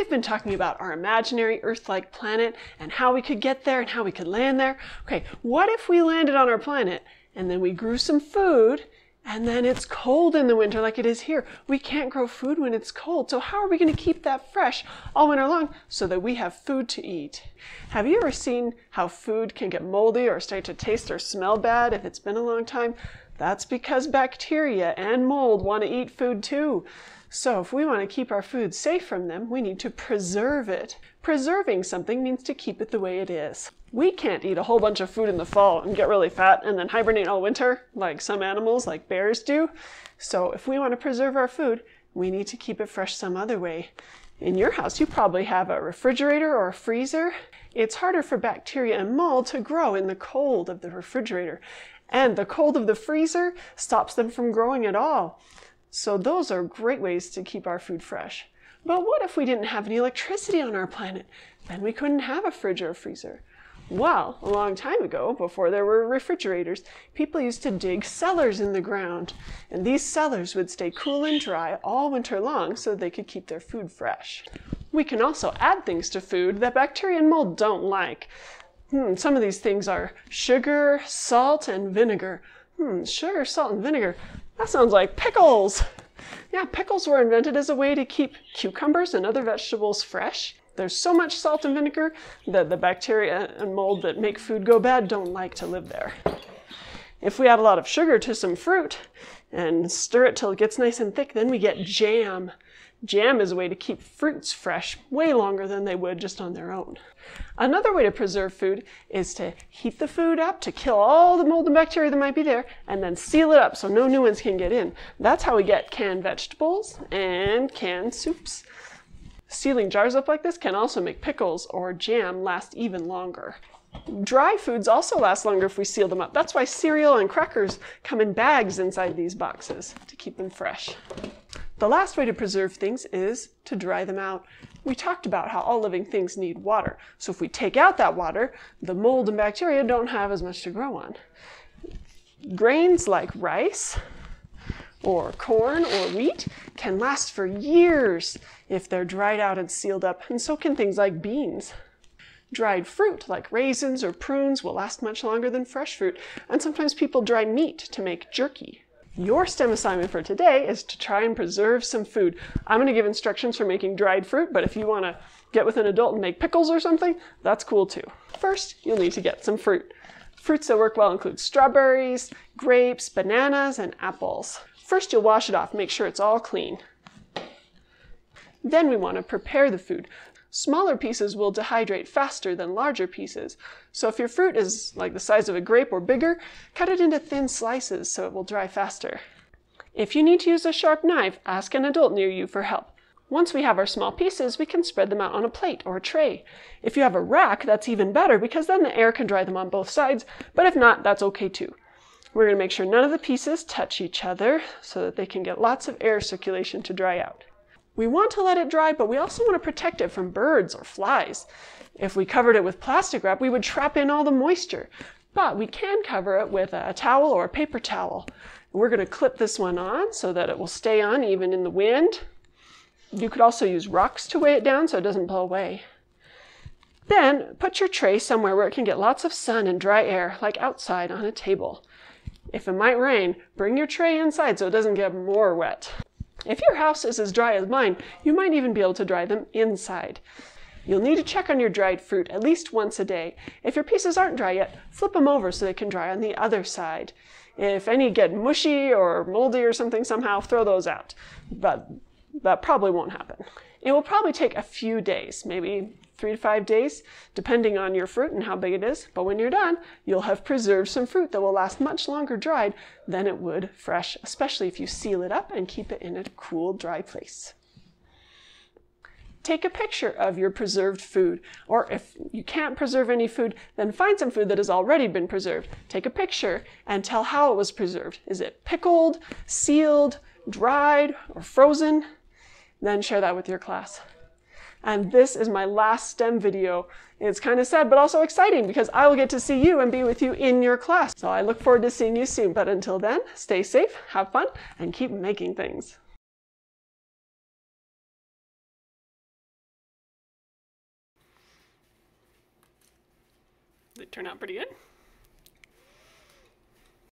we've been talking about our imaginary Earth-like planet and how we could get there and how we could land there. Okay, what if we landed on our planet and then we grew some food and then it's cold in the winter like it is here. We can't grow food when it's cold. So how are we going to keep that fresh all winter long so that we have food to eat? Have you ever seen how food can get moldy or start to taste or smell bad if it's been a long time? That's because bacteria and mold want to eat food too. So if we want to keep our food safe from them, we need to preserve it. Preserving something means to keep it the way it is. We can't eat a whole bunch of food in the fall and get really fat and then hibernate all winter like some animals like bears do. So if we want to preserve our food, we need to keep it fresh some other way. In your house, you probably have a refrigerator or a freezer. It's harder for bacteria and mold to grow in the cold of the refrigerator. And the cold of the freezer stops them from growing at all. So those are great ways to keep our food fresh. But what if we didn't have any electricity on our planet? Then we couldn't have a fridge or a freezer. Well, a long time ago, before there were refrigerators, people used to dig cellars in the ground, and these cellars would stay cool and dry all winter long so they could keep their food fresh. We can also add things to food that bacteria and mold don't like. Hmm, some of these things are sugar, salt, and vinegar. Hmm, sugar, salt, and vinegar. That sounds like pickles. Yeah, pickles were invented as a way to keep cucumbers and other vegetables fresh. There's so much salt and vinegar that the bacteria and mold that make food go bad don't like to live there. If we add a lot of sugar to some fruit and stir it till it gets nice and thick, then we get jam. Jam is a way to keep fruits fresh way longer than they would just on their own. Another way to preserve food is to heat the food up to kill all the mold and bacteria that might be there and then seal it up so no new ones can get in. That's how we get canned vegetables and canned soups. Sealing jars up like this can also make pickles or jam last even longer. Dry foods also last longer if we seal them up. That's why cereal and crackers come in bags inside these boxes to keep them fresh. The last way to preserve things is to dry them out. We talked about how all living things need water. So if we take out that water, the mold and bacteria don't have as much to grow on. Grains like rice or corn or wheat can last for years if they're dried out and sealed up, and so can things like beans. Dried fruit, like raisins or prunes, will last much longer than fresh fruit, and sometimes people dry meat to make jerky. Your STEM assignment for today is to try and preserve some food. I'm going to give instructions for making dried fruit, but if you want to get with an adult and make pickles or something, that's cool too. First, you'll need to get some fruit. Fruits that work well include strawberries, grapes, bananas, and apples. First, you'll wash it off, make sure it's all clean. Then we want to prepare the food. Smaller pieces will dehydrate faster than larger pieces. So if your fruit is like the size of a grape or bigger, cut it into thin slices so it will dry faster. If you need to use a sharp knife, ask an adult near you for help. Once we have our small pieces, we can spread them out on a plate or a tray. If you have a rack, that's even better because then the air can dry them on both sides, but if not, that's okay too. We're going to make sure none of the pieces touch each other so that they can get lots of air circulation to dry out. We want to let it dry, but we also want to protect it from birds or flies. If we covered it with plastic wrap, we would trap in all the moisture. But we can cover it with a towel or a paper towel. We're going to clip this one on so that it will stay on even in the wind. You could also use rocks to weigh it down so it doesn't blow away. Then put your tray somewhere where it can get lots of sun and dry air, like outside on a table. If it might rain, bring your tray inside so it doesn't get more wet. If your house is as dry as mine, you might even be able to dry them inside. You'll need to check on your dried fruit at least once a day. If your pieces aren't dry yet, flip them over so they can dry on the other side. If any get mushy or moldy or something somehow, throw those out. But that probably won't happen. It will probably take a few days, maybe three to five days, depending on your fruit and how big it is. But when you're done, you'll have preserved some fruit that will last much longer dried than it would fresh, especially if you seal it up and keep it in a cool, dry place. Take a picture of your preserved food, or if you can't preserve any food, then find some food that has already been preserved. Take a picture and tell how it was preserved. Is it pickled, sealed, dried, or frozen? then share that with your class. And this is my last STEM video. It's kind of sad, but also exciting because I will get to see you and be with you in your class. So I look forward to seeing you soon. But until then, stay safe, have fun, and keep making things. They turn out pretty good.